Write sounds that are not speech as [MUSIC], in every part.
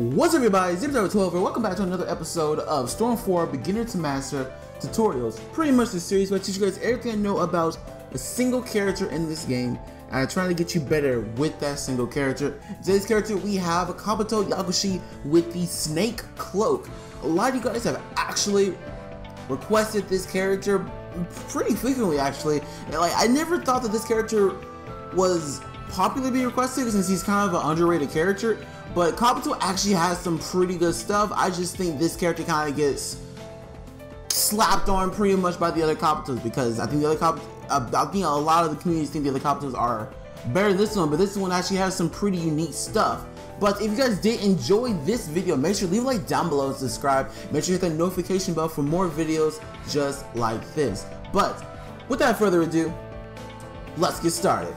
What's up everybody, Zip12 and welcome back to another episode of Storm 4 Beginner to Master Tutorials. Pretty much the series where I teach you guys everything I know about a single character in this game and I'm trying to get you better with that single character. Today's character we have Kabuto Yakushi with the Snake Cloak. A lot of you guys have actually requested this character pretty frequently actually. Like I never thought that this character was popularly being requested since he's kind of an underrated character but Kabuto actually has some pretty good stuff. I just think this character kind of gets slapped on pretty much by the other Kabutos because I think the other Kabutos, uh, I think a lot of the communities think the other Kabutos are better than this one, but this one actually has some pretty unique stuff. But if you guys did enjoy this video, make sure to leave a like down below and subscribe. Make sure you hit that notification bell for more videos just like this. But without further ado, let's get started.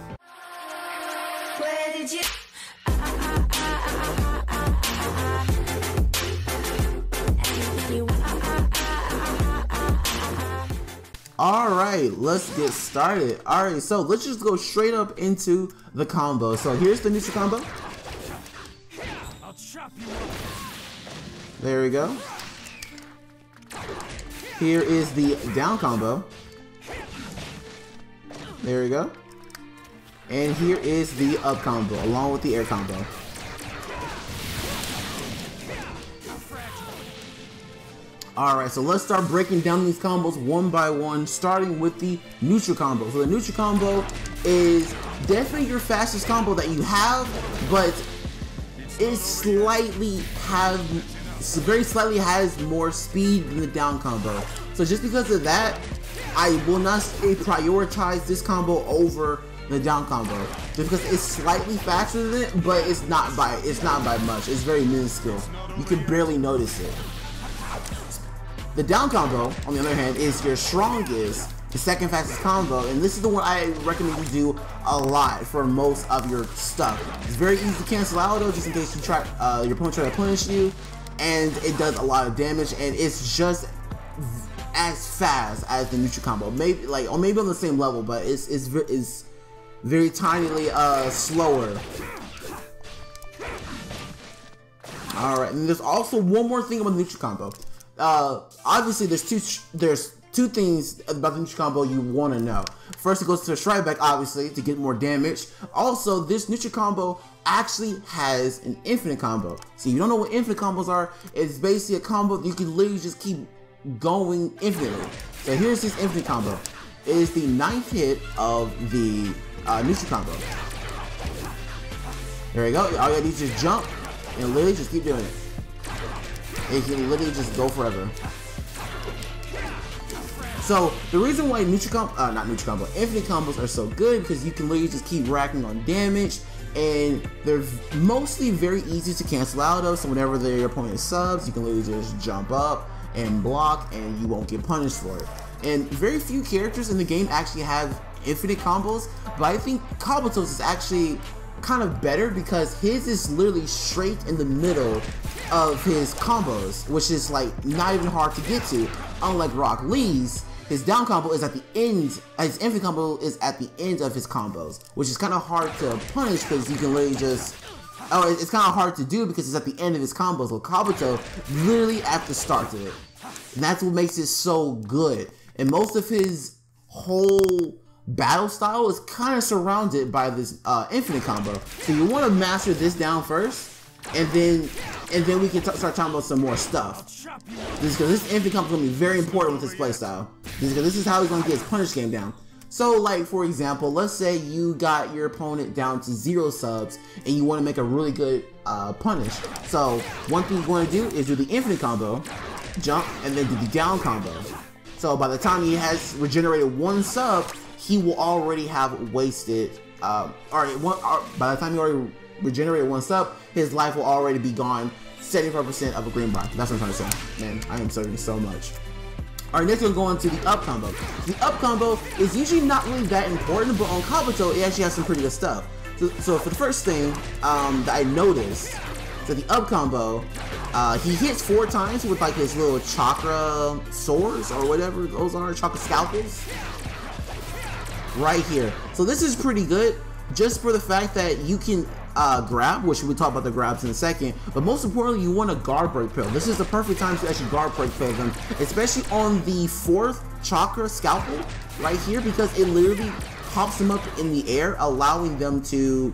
Alright, let's get started. Alright, so let's just go straight up into the combo. So here's the neutral combo. There we go. Here is the down combo. There we go. And here is the up combo, along with the air combo. Alright, so let's start breaking down these combos one by one, starting with the neutral combo. So the neutral combo is definitely your fastest combo that you have, but it slightly have very slightly has more speed than the down combo. So just because of that, I will not prioritize this combo over the down combo. Just because it's slightly faster than it, but it's not by it's not by much. It's very minuscule. You can barely notice it. The down combo, on the other hand, is your strongest, the second fastest combo, and this is the one I recommend you do a lot for most of your stuff. It's very easy to cancel out though, just in case you try, uh, your opponent try to punish you, and it does a lot of damage, and it's just as fast as the neutral combo. Maybe like, or maybe on the same level, but it's it's it's very tinily uh slower. All right, and there's also one more thing about the neutral combo uh, obviously there's two there's two things about the neutral combo you want to know. First, it goes to the strike back, obviously, to get more damage. Also, this neutral combo actually has an infinite combo. So you don't know what infinite combos are. It's basically a combo that you can literally just keep going infinitely. So here's this infinite combo. It is the ninth hit of the uh, combo. There we go. All you gotta do is just jump and literally just keep doing it. It can literally just go forever. So the reason why neutral uh, not neutral combo, infinite combos are so good because you can literally just keep racking on damage, and they're mostly very easy to cancel out of. So whenever your opponent subs, you can literally just jump up and block, and you won't get punished for it. And very few characters in the game actually have infinite combos, but I think Kabuto's is actually kind of better because his is literally straight in the middle of his combos, which is like not even hard to get to. Unlike Rock Lee's, his down combo is at the end, his infinite combo is at the end of his combos, which is kind of hard to punish because you can literally just, oh, it's kind of hard to do because it's at the end of his combos. Well, Kabuto literally at the start of it. And that's what makes it so good. And most of his whole battle style is kind of surrounded by this uh, infinite combo. So you want to master this down first, and then and then we can start talking about some more stuff. This because this infinite combo is gonna be very important with his playstyle. Because this is how he's gonna get his punish game down. So, like for example, let's say you got your opponent down to zero subs, and you want to make a really good uh, punish. So, one thing you want to do is do the infinite combo, jump, and then do the down combo. So by the time he has regenerated one sub, he will already have wasted. Uh, right, one, uh, by the time he already regenerated one sub, his life will already be gone 75% of a green bar. That's what I'm trying to say. Man, I am serving so much. Alright, next we're going to the up combo. The up combo is usually not really that important, but on Kabuto, it actually has some pretty good stuff. So, so for the first thing um, that I noticed, so the up combo, uh, he hits four times with like his little chakra swords or whatever those are, chakra scalpels. Right here. So this is pretty good just for the fact that you can uh, grab, which we'll talk about the grabs in a second. But most importantly, you want a guard break pill. This is the perfect time to actually guard break pill them, especially on the fourth chakra scalpel right here, because it literally pops them up in the air, allowing them to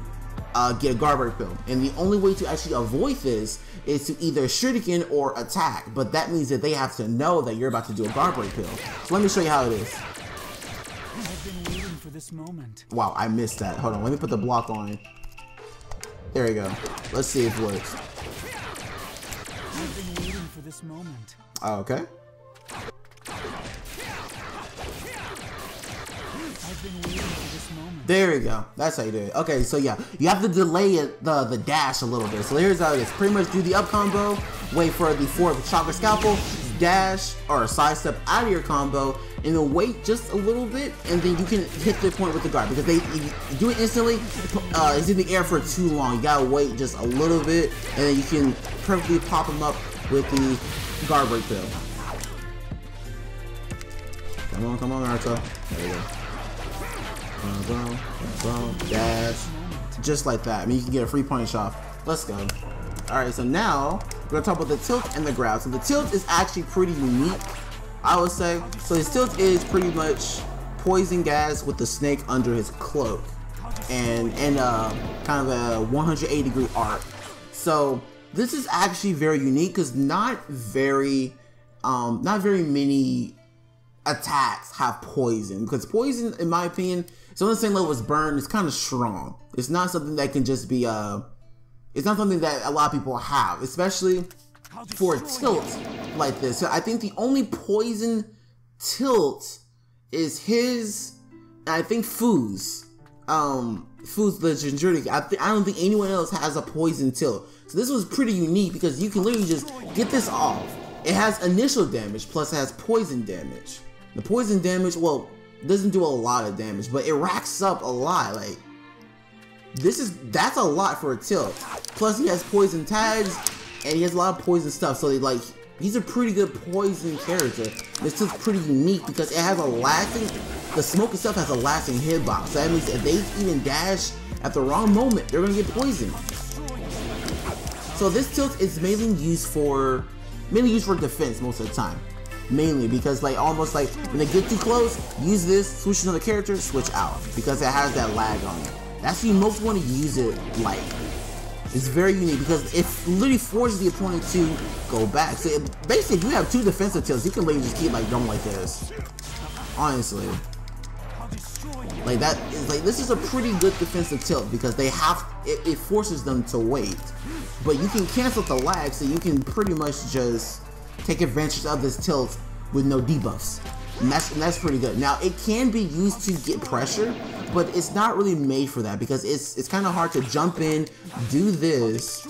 uh, get a guard break pill. And the only way to actually avoid this is to either shuriken or attack. But that means that they have to know that you're about to do a guard break pill. So let me show you how it is. I've been waiting for this moment. Wow, I missed that. Hold on, let me put the block on. There we go. Let's see if it works. Oh, okay. There you go. That's how you do it. Okay, so yeah, you have to delay it, the the dash a little bit. So here's how it is. Pretty much do the up combo, wait for the fourth chakra scalpel, dash or sidestep out of your combo, and then wait just a little bit, and then you can hit the point with the guard because they do it instantly. Uh, it's in the air for too long. You gotta wait just a little bit, and then you can perfectly pop them up with the guard break pill. Come on, come on, Naruto. There you go. Boom, boom, boom, dash. Just like that. I mean, you can get a free punish off. Let's go. Alright, so now we're gonna talk about the tilt and the grab. So the tilt is actually pretty unique, I would say. So his tilt is pretty much poison gas with the snake under his cloak. And and uh, kind of a 180 degree arc. So this is actually very unique because not very um not very many attacks have poison because poison in my opinion it's on the same level as burn it's kind of strong it's not something that can just be uh it's not something that a lot of people have especially for a tilt like this so i think the only poison tilt is his i think Fu's um Fu's the Jinchuriki. I, I don't think anyone else has a poison tilt so this was pretty unique because you can literally just get this off it has initial damage plus it has poison damage the poison damage, well, doesn't do a lot of damage, but it racks up a lot. Like, this is, that's a lot for a tilt. Plus, he has poison tags, and he has a lot of poison stuff. So, like, he's a pretty good poison character. This tilt's pretty unique because it has a lasting, the smoke itself has a lasting hitbox. So that means if they even dash at the wrong moment, they're gonna get poisoned. So this tilt is mainly used for, mainly used for defense most of the time mainly because like almost like when they get too close, use this, switch another character, switch out because it has that lag on it. That's when you most want to use it like. It's very unique because it literally forces the opponent to go back. So it, basically, if you have two defensive tilts, you can literally just keep like going like this. Honestly. Like that is like this is a pretty good defensive tilt because they have it, it forces them to wait. But you can cancel the lag so you can pretty much just take advantage of this tilt with no debuffs. And that's, and that's pretty good. Now, it can be used to get pressure, but it's not really made for that because it's it's kind of hard to jump in, do this,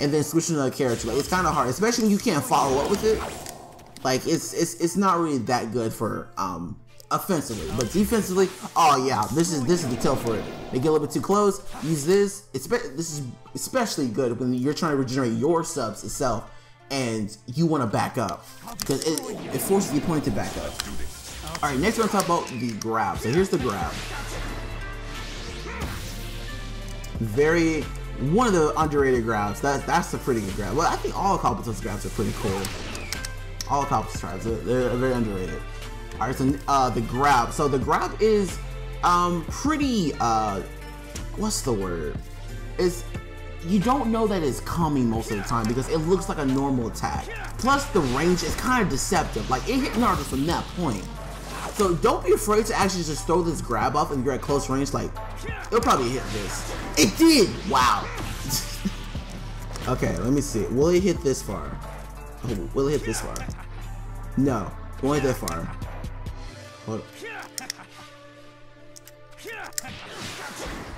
and then switch to another character. Like, it's kind of hard, especially when you can't follow up with it. Like, it's it's it's not really that good for um offensively, but defensively, oh yeah, this is this is the tilt for it. They get a little bit too close, use this. It's this is especially good when you're trying to regenerate your subs itself and you want to back up because it, it forces the opponent to back up. All right, next we're gonna talk about the grab. So here's the grab. Very one of the underrated grabs. That that's a pretty good grab. Well, I think all Kabuto's grabs are pretty cool. All Kabuto's grabs they're, they're very underrated. All right, so uh, the grab. So the grab is um pretty uh what's the word? Is you don't know that it's coming most of the time because it looks like a normal attack. Plus the range is kind of deceptive. Like it hit Naruto from that point. So don't be afraid to actually just throw this grab up and you're at close range. Like it'll probably hit this. It did. Wow. [LAUGHS] okay, let me see. Will it hit this far? Oh, will it hit this far? No, it won't hit that far. Hold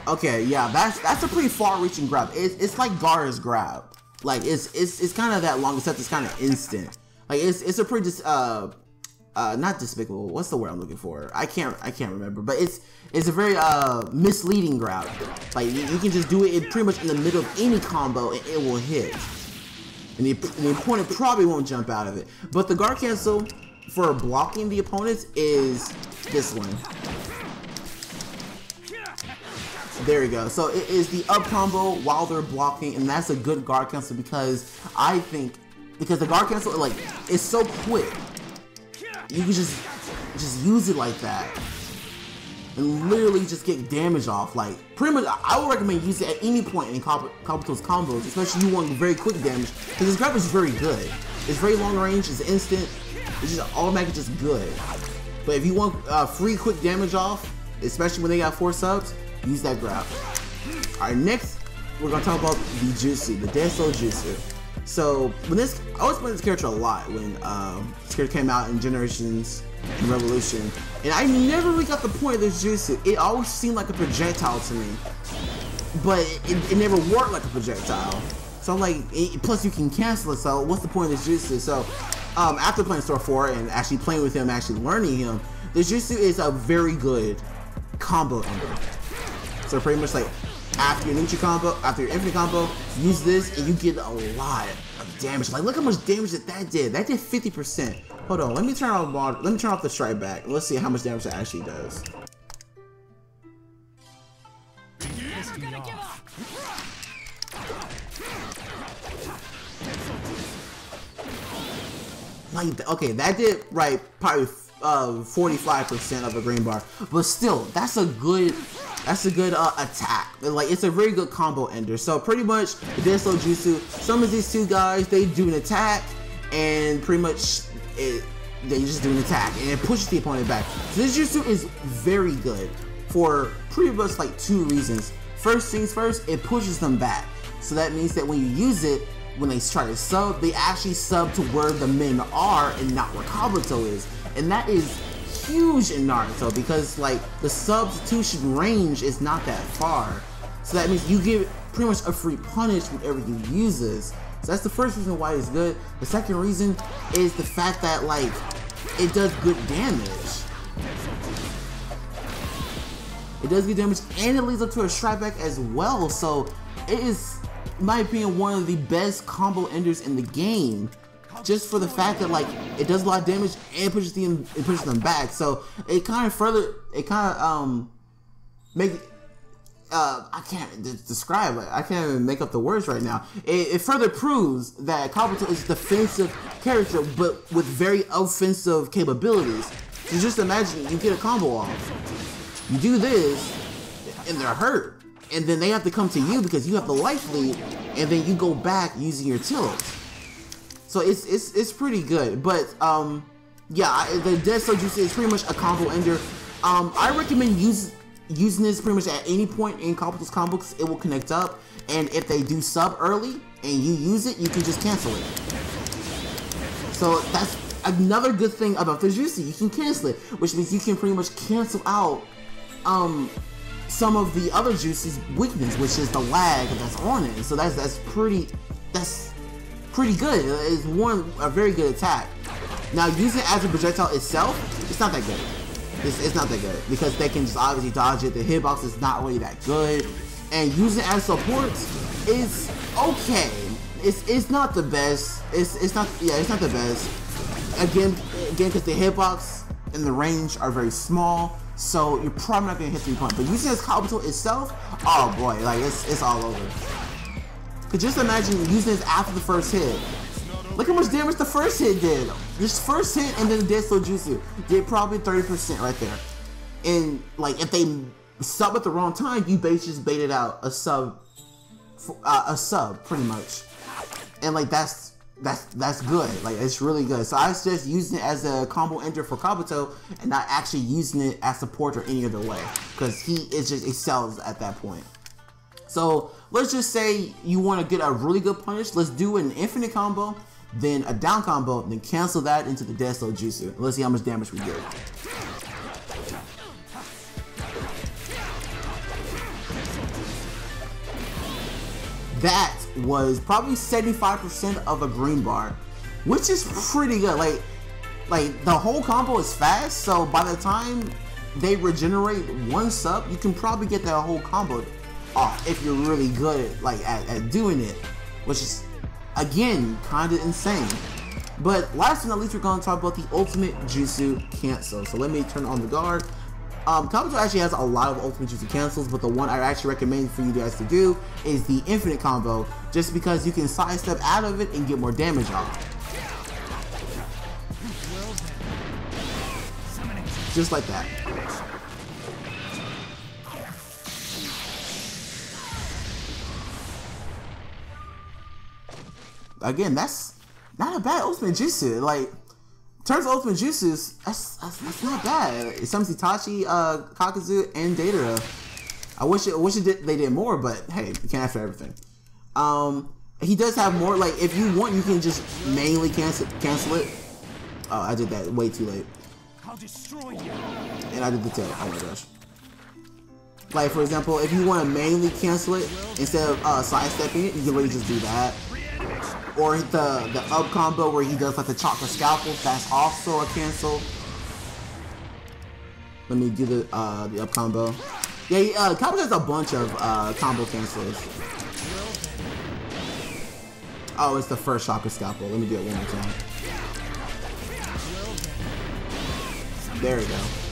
Okay, yeah, that's that's a pretty far-reaching grab. It's, it's like Gaara's grab. Like it's it's it's kind of that long, except it's kind of instant. Like it's it's a pretty just uh uh not despicable. What's the word I'm looking for? I can't I can't remember. But it's it's a very uh misleading grab. Like you, you can just do it in pretty much in the middle of any combo and it will hit. And the, the opponent probably won't jump out of it. But the guard cancel for blocking the opponents is this one. There we go. So it is the up combo while they're blocking, and that's a good guard cancel because I think because the guard cancel like it's so quick. You can just just use it like that. And literally just get damage off. Like pretty much I would recommend use it at any point in Kabuto's combos, especially if you want very quick damage. Because this grab is very good. It's very long range, it's instant, it's just automatically just good. But if you want uh, free quick damage off, especially when they got four subs, use that grab. Alright, next we're gonna talk about the Jutsu, the Dead Soul Jutsu. So when this, I always played this character a lot when um, this character came out in Generations and Revolution, and I never really got the point of this Jutsu. It always seemed like a projectile to me, but it, it never worked like a projectile. So I'm like, it, plus you can cancel it. So what's the point of this Jutsu? So um, after playing Storm 4 and actually playing with him, actually learning him, the Jutsu is a very good combo ender. So pretty much like after your neutral combo, after your infinite combo, use this and you get a lot of damage. Like look how much damage that that did. That did 50%. Hold on, let me turn off the let me turn off the strike back. Let's see how much damage that actually does. Like okay, that did right probably uh 45% of a green bar, but still that's a good that's a good uh, attack. Like it's a very good combo ender. So pretty much Dead Soul Jutsu, some of these two guys they do an attack and pretty much it, they just do an attack and it pushes the opponent back. So this Jutsu is very good for pretty much like two reasons. First things first, it pushes them back. So that means that when you use it, when they try to sub, they actually sub to where the men are and not where Kabuto is. And that is huge in Naruto because like the substitution range is not that far. So that means you get pretty much a free punish whenever you use this. So that's the first reason why it's good. The second reason is the fact that like it does good damage. It does good damage and it leads up to a strike back as well. So it is, in my opinion, one of the best combo enders in the game just for the fact that like it does a lot of damage and pushes them it pushes them back. So it kind of further it kind of um make uh, I can't describe it. I can't even make up the words right now. It, it further proves that Kabuto is a defensive character, but with very offensive capabilities. So just imagine you get a combo off, you do this, and they're hurt, and then they have to come to you because you have the life lead, and then you go back using your tilt. So it's it's it's pretty good. But um, yeah, the Dead Deso Jutsu is pretty much a combo ender. Um, I recommend use, using this pretty much at any point in Kabuto's combo because it will connect up. And if they do sub early and you use it, you can just cancel it. So that's another good thing about the Jutsu. You can cancel it, which means you can pretty much cancel out um, some of the other Jutsu's weakness, which is the lag that's on it. So that's that's pretty that's pretty good. It's one a very good attack. Now, using it as a projectile itself, it's not that good. It's, it's not that good because they can just obviously dodge it. The hitbox is not really that good, and using it as support is okay. It's it's not the best. It's it's not yeah. It's not the best. Again, again, because the hitbox and the range are very small, so you're probably not gonna hit three points. But using as Kabuto itself, oh boy, like it's it's all over. Cause just imagine using this after the first hit. Look how much damage the first hit did. This first hit and then the Dead Soul Jutsu did probably 30% right there. And like if they sub at the wrong time, you basically just baited out a sub, uh, a sub pretty much. And like that's that's that's good. Like it's really good. So I suggest using it as a combo ender for Kabuto and not actually using it as support or any other way because he is just excels at that point. So let's just say you want to get a really good punish. Let's do an infinite combo, then a down combo, then cancel that into the Dead Soul Jutsu. Let's see how much damage we get. That was probably 75% of a green bar, which is pretty good. Like, like the whole combo is fast, so by the time they regenerate one sub, you can probably get that whole combo off if you're really good like at, at doing it, which is again kind of insane. But last but not least, we're going to talk about the ultimate Jutsu cancel. So let me turn on the guard. Um, Kabuto actually has a lot of ultimate jutsu cancels, but the one I actually recommend for you guys to do is the infinite combo, just because you can sidestep out of it and get more damage off. Just like that. Again, that's not a bad ultimate jutsu. Like, turns ultimate jutsus, that's, that's, that's not bad. It summons Itachi, uh, Kakuzu, and Deidara. I wish it, I wish it did, they did more, but hey, you can't for everything. Um, he does have more. Like, if you want, you can just mainly cancel cancel it. Oh, I did that way too late. I'll destroy you. And I did the tail. Oh my gosh. Like, for example, if you want to mainly cancel it instead of uh, sidestepping it, you can really just do that. Or the the up combo where he does like the chakra scalpel, that's also a cancel. Let me do the uh, the up combo. Yeah, he, uh, has a bunch of uh, combo cancels. Oh, it's the first chakra scalpel. Let me do it one more time. There we go.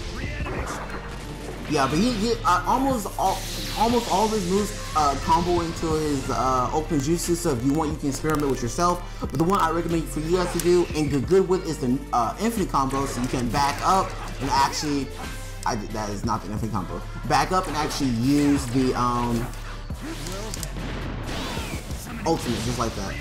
Yeah, but he, he uh, almost all almost all his moves uh, combo into his uh, open jutsu. So if you want, you can experiment with yourself. But the one I recommend for you guys to do and get good with is the uh, infinite combo, so you can back up and actually. I, that is not the infinite combo. Back up and actually use the um, ultimate, just like that.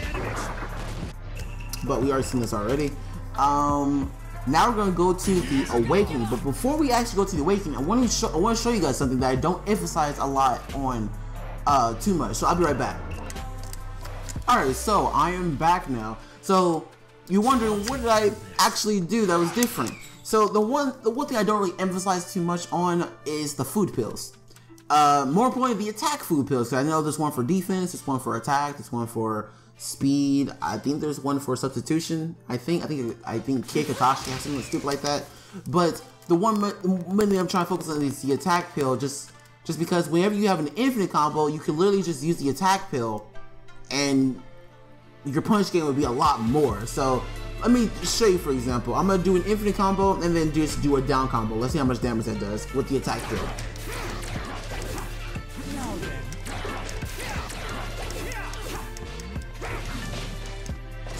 But we already seen this already. Um, now we're gonna go to the awakening. But before we actually go to the awakening, I want to show I want to show you guys something that I don't emphasize a lot on uh, too much. So I'll be right back. Alright, so I am back now. So you're wondering what did I actually do that was different? So the one the one thing I don't really emphasize too much on is the food pills. Uh, more importantly, the attack food pills. I know there's one for defense, there's one for attack, there's one for speed. I think there's one for substitution. I think I think I think Kei Kakashi has something stupid like that. But the one mainly I'm trying to focus on is the attack pill. Just just because whenever you have an infinite combo, you can literally just use the attack pill, and your punch game would be a lot more. So let me show you for example. I'm gonna do an infinite combo and then just do a down combo. Let's see how much damage that does with the attack pill.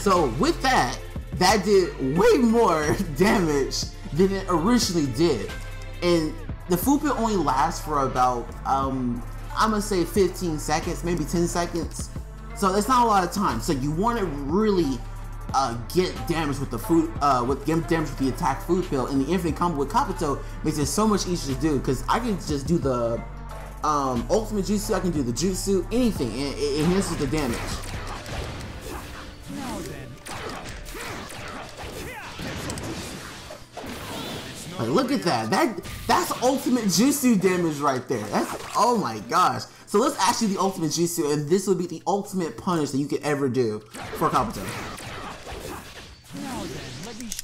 So with that, that did way more [LAUGHS] damage than it originally did. And the food pit only lasts for about, um, I'm gonna say 15 seconds, maybe 10 seconds. So that's not a lot of time. So you want to really uh, get damage with the food, uh, with get damage with the attack food pill, and the infinite combo with Kabuto makes it so much easier to do. Because I can just do the um, ultimate jutsu, I can do the jutsu, anything, and it enhances the damage. Look at that. That that's ultimate jutsu damage right there. That's oh my gosh. So let's actually the ultimate jutsu, and this will be the ultimate punish that you could ever do for Kabuto.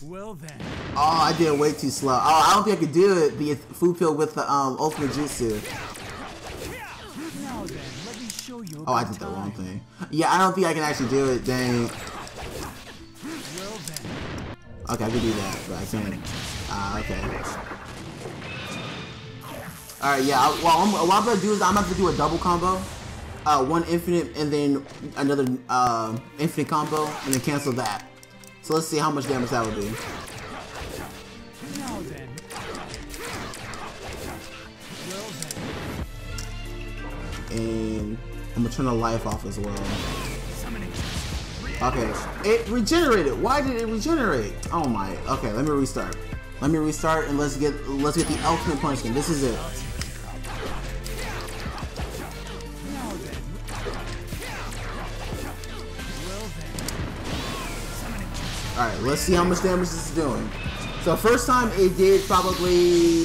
Well then. Oh, I did way too slow. Oh, I don't think I could do it. The food pill with the um ultimate jutsu. Oh, I did the wrong thing. Yeah, I don't think I can actually do it. Dang. Okay, I can do that, but I can't. Ah, okay. Alright, yeah, I, well, I'm, what I'm gonna do is I'm gonna do a double combo. Uh, one infinite and then another uh, infinite combo and then cancel that. So let's see how much damage that would be. And I'm gonna turn the life off as well. Okay, it regenerated. Why did it regenerate? Oh my. Okay, let me restart. Let me restart and let's get let's get the ultimate punishment. This is it. Now then. Well then. Summoning. All right, let's see how much damage this is doing. So first time it did probably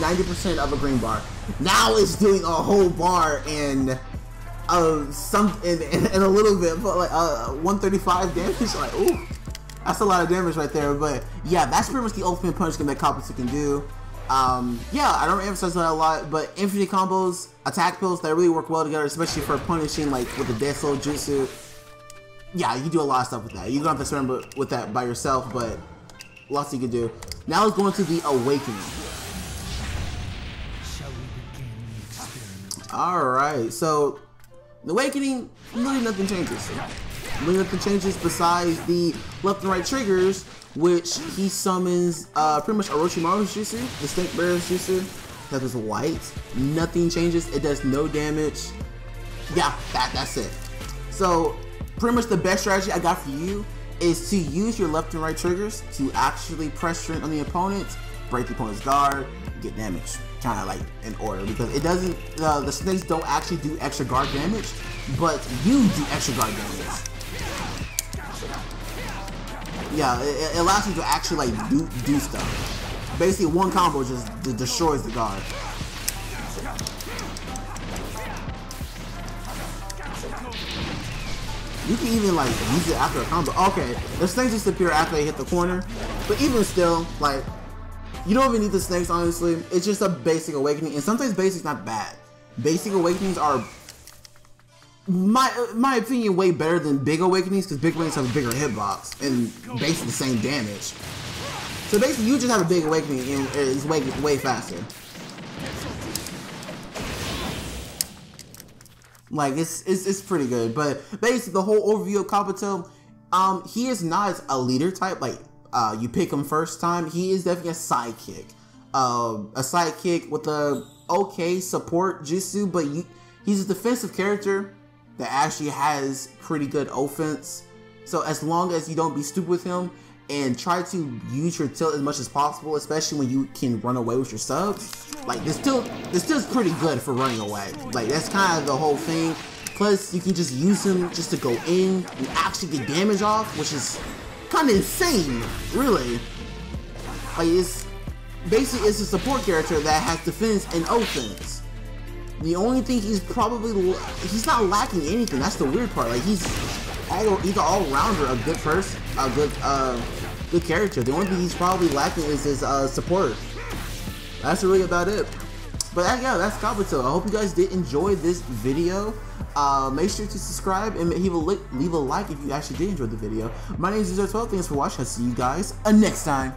90% of a green bar. Now it's doing a whole bar and uh, some in, in, in a little bit, but like uh, 135 damage. Like, ooh, that's a lot of damage right there. But yeah, that's pretty much the ultimate punishment that Kabuto can do. Um, yeah, I don't emphasize that a lot, but infinite combos, attack pills, they really work well together, especially for punishing like with the Dead Soul Jutsu. Yeah, you can do a lot of stuff with that. You don't have to experiment with that by yourself, but lots you can do. Now let's go into the Awakening. All right, so the Awakening, really nothing changes. Nothing changes besides the left and right triggers, which he summons uh, pretty much Orochimaru's Jutsu, the Snake Bear's Jutsu, that is white. Nothing changes. It does no damage. Yeah, that, that's it. So pretty much the best strategy I got for you is to use your left and right triggers to actually press on the opponent, break the opponent's guard, get damage. Kind of like in order because it doesn't, uh, the snakes don't actually do extra guard damage, but you do extra guard damage. Yeah, it, it allows you to actually like do, do stuff. Basically, one combo just destroys the guard. You can even like use it after a combo. Okay, the snakes just appear after they hit the corner. But even still, like, you don't even need the snakes, honestly. It's just a basic awakening. And sometimes basic's not bad. Basic awakenings are, my my opinion, way better than big awakenings because big awakenings have a bigger hitbox and basically the same damage. So basically, you just have a big awakening and it's way, way faster. Like it's it's, it's pretty good. But basically, the whole overview of Kabuto, um, he is not a leader type. Like uh, you pick him first time. He is definitely a sidekick. Uh, a sidekick with a okay support jutsu, but you, he's a defensive character that actually has pretty good offense. So as long as you don't be stupid with him and try to use your tilt as much as possible, especially when you can run away with your subs, like this still this still's pretty good for running away. Like that's kind of the whole thing. Plus you can just use him just to go in and actually get damage off, which is kind of insane, really. Like it's basically it's a support character that has defense and offense. The only thing he's probably he's not lacking anything. That's the weird part. Like he's all he's an all rounder, a good first, a good uh good character. The only thing he's probably lacking is his uh support that's really about it. But that, yeah, that's Kabuto. I hope you guys did enjoy this video. Uh, make sure to subscribe and leave a, leave a like if you actually did enjoy the video. My name is User12. Thanks for watching. I'll see you guys uh, next time.